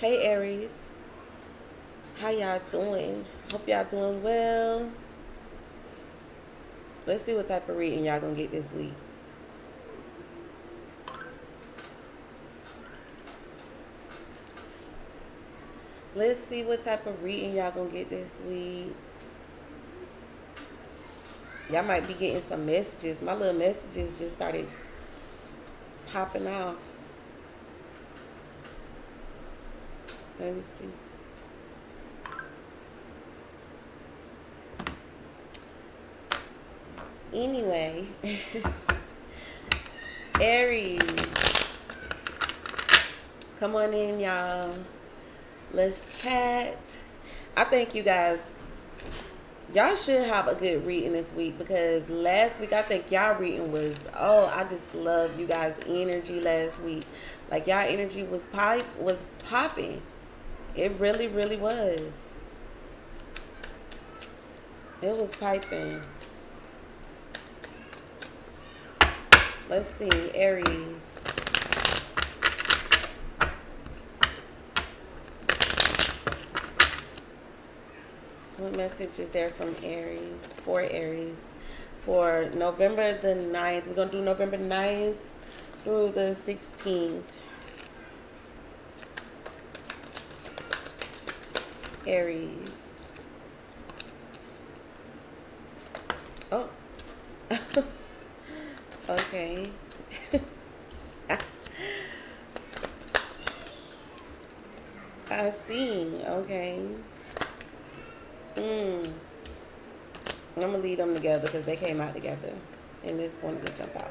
Hey Aries. How y'all doing? Hope y'all doing well. Let's see what type of reading y'all gonna get this week. Let's see what type of reading y'all gonna get this week. Y'all might be getting some messages. My little messages just started popping off. Let me see. Anyway, Aries, come on in, y'all. Let's chat. I think you guys, y'all should have a good reading this week because last week I think y'all reading was, oh, I just love you guys' energy last week. Like y'all energy was pipe was popping. It really, really was. It was piping. Let's see, Aries. What message is there from Aries? For Aries. For November the 9th. We're going to do November 9th through the 16th. Aries. Oh. okay. I see. Okay. Mm. I'm gonna leave them together because they came out together, and this one to jump out.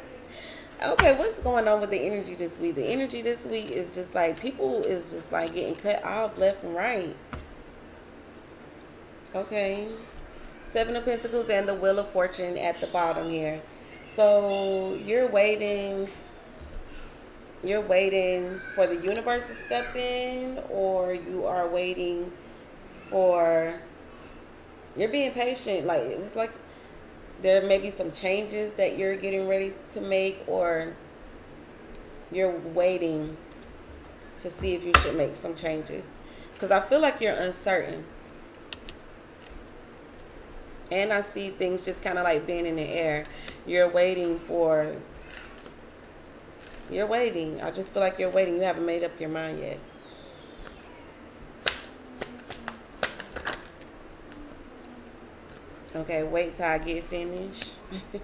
Okay, what's going on with the energy this week? The energy this week is just like people is just like getting cut off left and right. Okay. Seven of Pentacles and the Wheel of Fortune at the bottom here. So you're waiting you're waiting for the universe to step in or you are waiting for you're being patient like it's like there may be some changes that you're getting ready to make or you're waiting to see if you should make some changes because i feel like you're uncertain and i see things just kind of like being in the air you're waiting for you're waiting i just feel like you're waiting you haven't made up your mind yet Okay, wait till I get finished.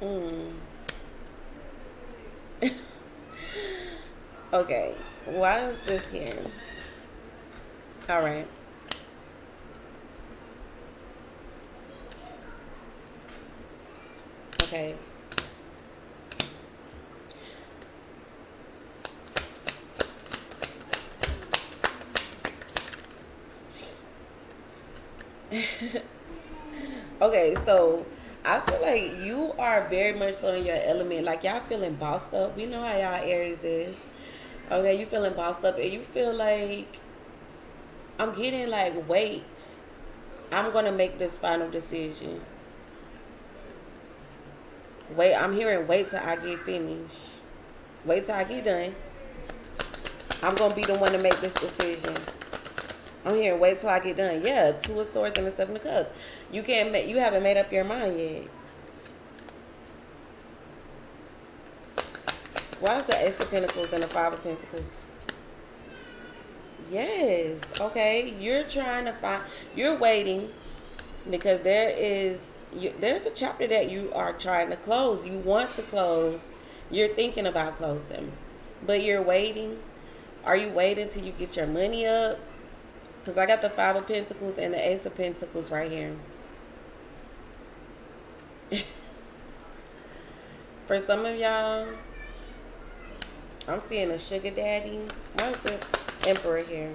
mm. okay, why is this here? All right. Okay. okay, so I feel like you are very much so in your element. Like y'all feeling bossed up. We know how y'all Aries is. Okay, you feeling bossed up and you feel like I'm getting like wait. I'm gonna make this final decision. Wait, I'm hearing wait till I get finished. Wait till I get done. I'm gonna be the one to make this decision. I'm here. Wait till I get done. Yeah, two of swords and the seven of cups. You can't make. You haven't made up your mind yet. Why is the ace of pentacles and the five of pentacles? Yes. Okay. You're trying to find. You're waiting because there is. You, there's a chapter that you are trying to close. You want to close. You're thinking about closing, but you're waiting. Are you waiting till you get your money up? Because I got the Five of Pentacles and the Ace of Pentacles right here. For some of y'all, I'm seeing a sugar daddy. Why is the Emperor here?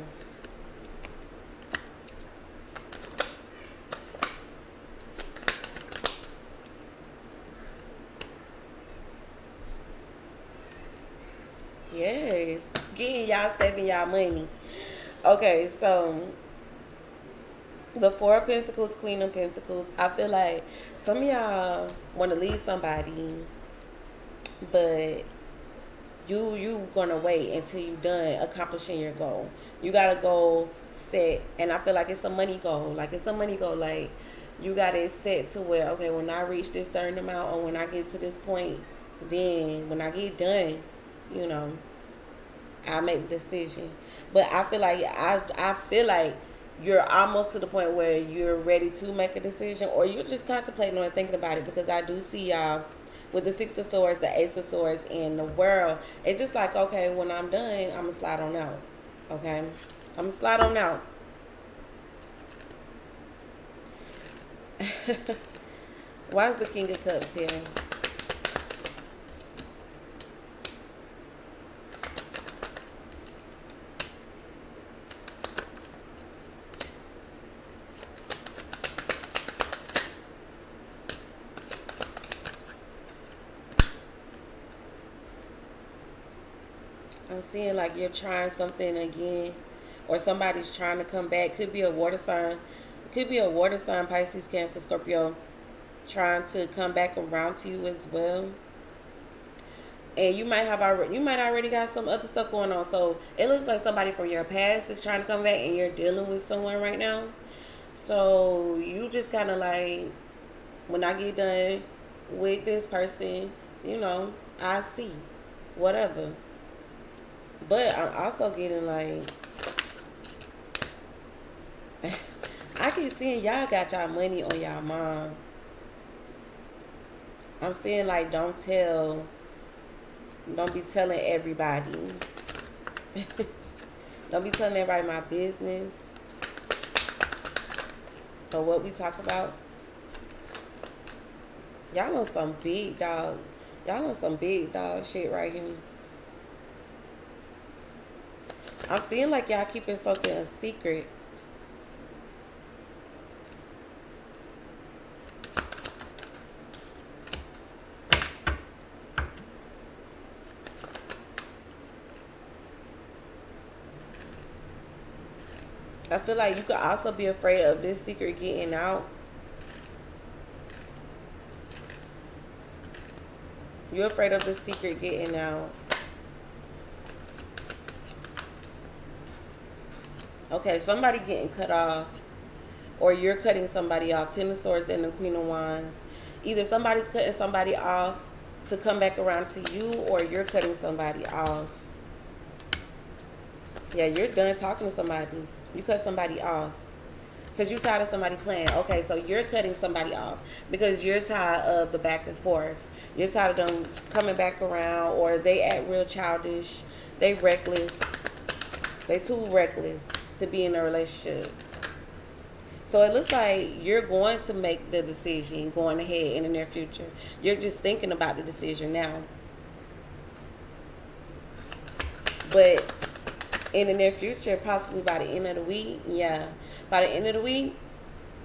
Yes. Getting y'all saving y'all money. Okay, so the Four of Pentacles, Queen of Pentacles. I feel like some of y'all want to leave somebody, but you you gonna wait until you done accomplishing your goal. You gotta go set, and I feel like it's a money goal. Like it's a money goal. Like you got it set to where okay, when I reach this certain amount, or when I get to this point, then when I get done, you know, I make the decision. But I feel like I I feel like you're almost to the point where you're ready to make a decision, or you're just contemplating on thinking about it. Because I do see y'all with the Six of Swords, the Ace of Swords, and the World. It's just like okay, when I'm done, I'm gonna slide on out. Okay, I'm gonna slide on out. Why is the King of Cups here? I'm seeing like you're trying something again or somebody's trying to come back. Could be a water sign. Could be a water sign, Pisces, Cancer, Scorpio, trying to come back around to you as well. And you might have already, you might already got some other stuff going on. So it looks like somebody from your past is trying to come back, and you're dealing with someone right now. So you just kind of like, when I get done with this person, you know, I see, whatever. But I'm also getting like I keep seeing y'all got y'all money on y'all mom. I'm saying like don't tell don't be telling everybody. don't be telling everybody my business. Or what we talk about. Y'all on some big dog. Y'all on some big dog shit right here. I'm seeing like y'all keeping something a secret. I feel like you could also be afraid of this secret getting out. You're afraid of the secret getting out. Okay, somebody getting cut off, or you're cutting somebody off. Ten of Swords and the Queen of Wands. Either somebody's cutting somebody off to come back around to you, or you're cutting somebody off. Yeah, you're done talking to somebody. You cut somebody off. Because you're tired of somebody playing. Okay, so you're cutting somebody off. Because you're tired of the back and forth. You're tired of them coming back around. Or they act real childish. They reckless. They too reckless to be in a relationship. So it looks like you're going to make the decision going ahead in the near future. You're just thinking about the decision now. But in the near future, possibly by the end of the week, yeah, by the end of the week,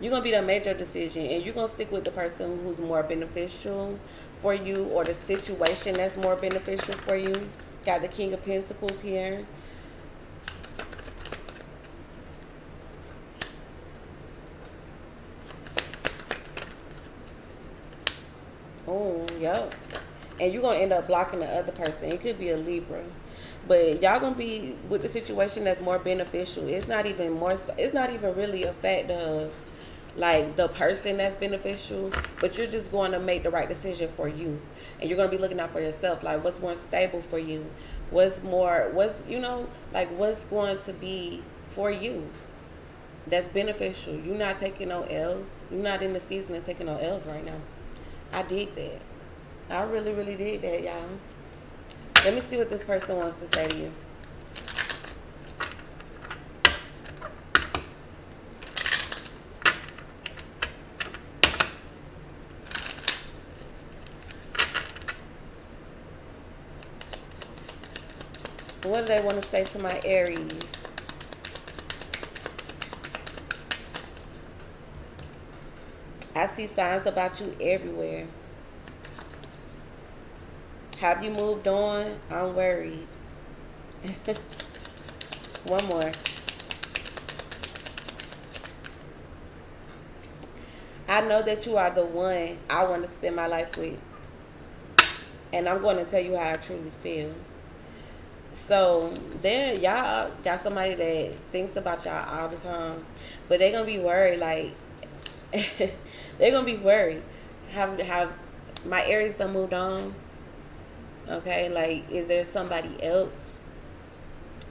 you're gonna be the major decision, and you're gonna stick with the person who's more beneficial for you, or the situation that's more beneficial for you. Got the King of Pentacles here. Oh, yep. And you're gonna end up blocking the other person. It could be a Libra. But y'all gonna be with the situation that's more beneficial. It's not even more it's not even really a fact of like the person that's beneficial, but you're just going to make the right decision for you. And you're going to be looking out for yourself like what's more stable for you. What's more what's you know, like what's going to be for you that's beneficial. You're not taking no L's. You're not in the season of taking no L's right now. I did that. I really, really did that, y'all. Let me see what this person wants to say to you. What do they want to say to my Aries? I see signs about you everywhere. Have you moved on? I'm worried. One more. I know that you are the one I want to spend my life with. And I'm going to tell you how I truly feel. So there, y'all got somebody that thinks about y'all all the time, but they're gonna be worried. Like they're gonna be worried. Have have my Aries done moved on? Okay, like is there somebody else?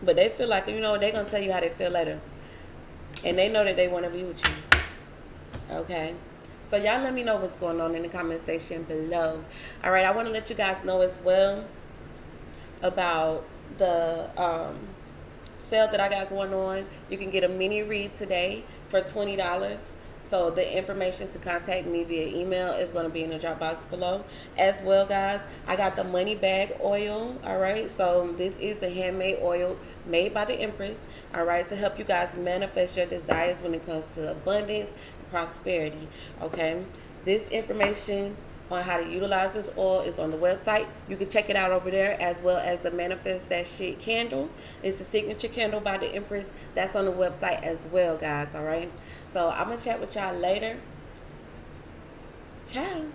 But they feel like you know they're gonna tell you how they feel later, and they know that they want to be with you. Okay. So y'all let me know what's going on in the comment section below. All right, I want to let you guys know as well about the um, sale that I got going on. You can get a mini read today for twenty dollars. So the information to contact me via email is going to be in the drop box below. As well, guys, I got the money bag oil. All right. So this is a handmade oil made by the Empress. All right. To help you guys manifest your desires when it comes to abundance and prosperity. Okay, this information on how to utilize this oil is on the website. You can check it out over there as well as the Manifest That Shit candle. It's a signature candle by the Empress. That's on the website as well, guys. All right. So I'm going to chat with y'all later. Ciao.